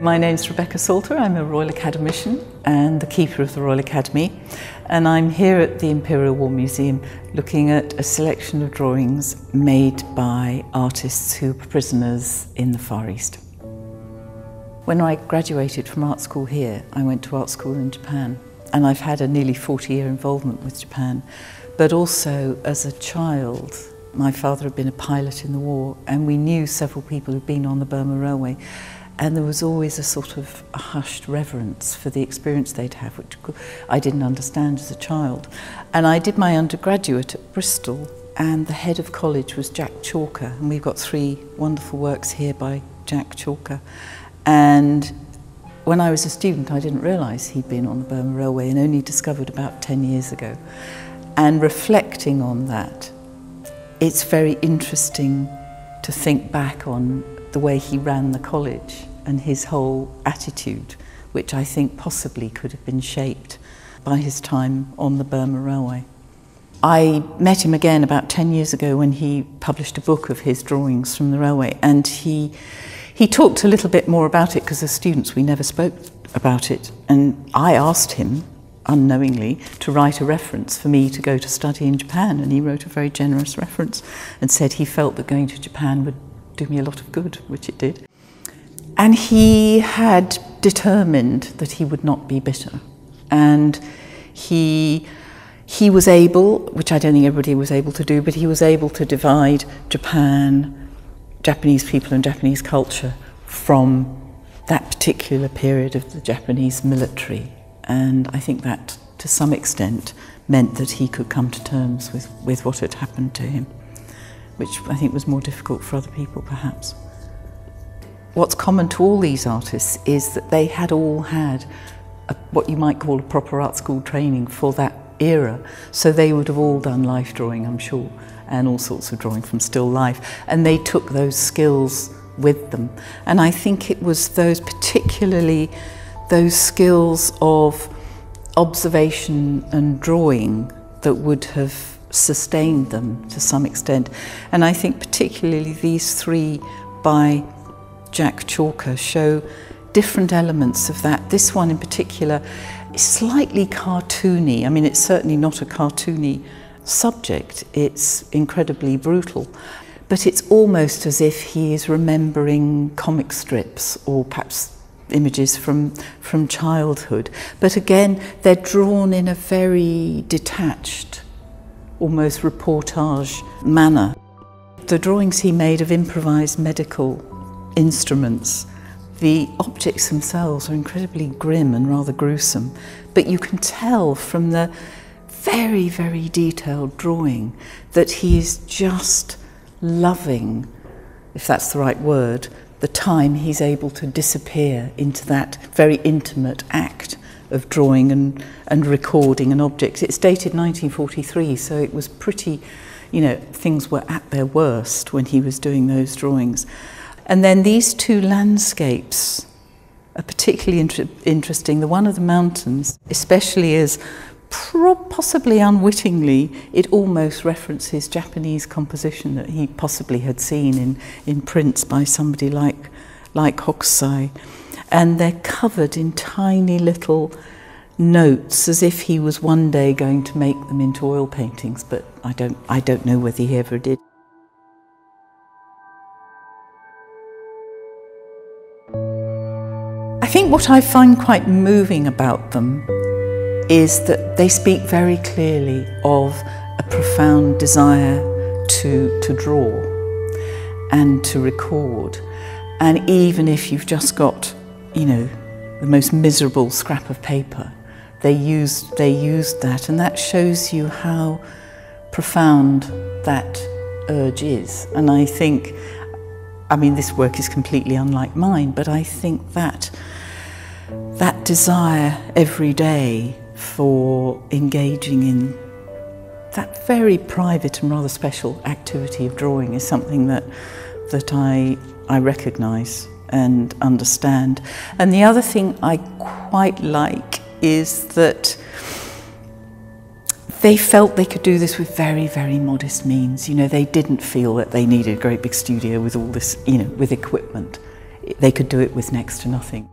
My name's Rebecca Salter. I'm a Royal Academician and the keeper of the Royal Academy. And I'm here at the Imperial War Museum looking at a selection of drawings made by artists who were prisoners in the Far East. When I graduated from art school here, I went to art school in Japan. And I've had a nearly 40 year involvement with Japan. But also as a child, my father had been a pilot in the war and we knew several people who'd been on the Burma Railway and there was always a sort of a hushed reverence for the experience they'd have, which I didn't understand as a child. And I did my undergraduate at Bristol, and the head of college was Jack Chalker, and we've got three wonderful works here by Jack Chalker. And when I was a student, I didn't realise he'd been on the Burma Railway and only discovered about 10 years ago. And reflecting on that, it's very interesting to think back on the way he ran the college and his whole attitude, which I think possibly could have been shaped by his time on the Burma Railway. I met him again about 10 years ago when he published a book of his drawings from the railway and he he talked a little bit more about it because as students we never spoke about it and I asked him unknowingly to write a reference for me to go to study in Japan and he wrote a very generous reference and said he felt that going to Japan would do me a lot of good which it did And he had determined that he would not be bitter. And he, he was able, which I don't think everybody was able to do, but he was able to divide Japan, Japanese people and Japanese culture from that particular period of the Japanese military. And I think that, to some extent, meant that he could come to terms with, with what had happened to him, which I think was more difficult for other people, perhaps. What's common to all these artists is that they had all had a, what you might call a proper art school training for that era. So they would have all done life drawing, I'm sure, and all sorts of drawing from still life. And they took those skills with them. And I think it was those particularly those skills of observation and drawing that would have sustained them to some extent. And I think particularly these three by Jack Chalker show different elements of that. This one in particular is slightly cartoony. I mean, it's certainly not a cartoony subject. It's incredibly brutal. But it's almost as if he is remembering comic strips or perhaps images from, from childhood. But again, they're drawn in a very detached, almost reportage manner. The drawings he made of improvised medical instruments, the objects themselves are incredibly grim and rather gruesome, but you can tell from the very, very detailed drawing that he is just loving, if that's the right word, the time he's able to disappear into that very intimate act of drawing and, and recording an object. It's dated 1943, so it was pretty, you know, things were at their worst when he was doing those drawings. And then these two landscapes are particularly inter interesting. The one of the mountains, especially, as possibly unwittingly, it almost references Japanese composition that he possibly had seen in, in prints by somebody like, like Hokusai. And they're covered in tiny little notes as if he was one day going to make them into oil paintings, but I don't, I don't know whether he ever did. What I find quite moving about them is that they speak very clearly of a profound desire to, to draw and to record. And even if you've just got, you know, the most miserable scrap of paper, they used, they used that. And that shows you how profound that urge is. And I think, I mean, this work is completely unlike mine, but I think that that desire every day for engaging in that very private and rather special activity of drawing is something that that I I recognize and understand. And the other thing I quite like is that they felt they could do this with very, very modest means. You know, they didn't feel that they needed a great big studio with all this, you know, with equipment they could do it with next to nothing.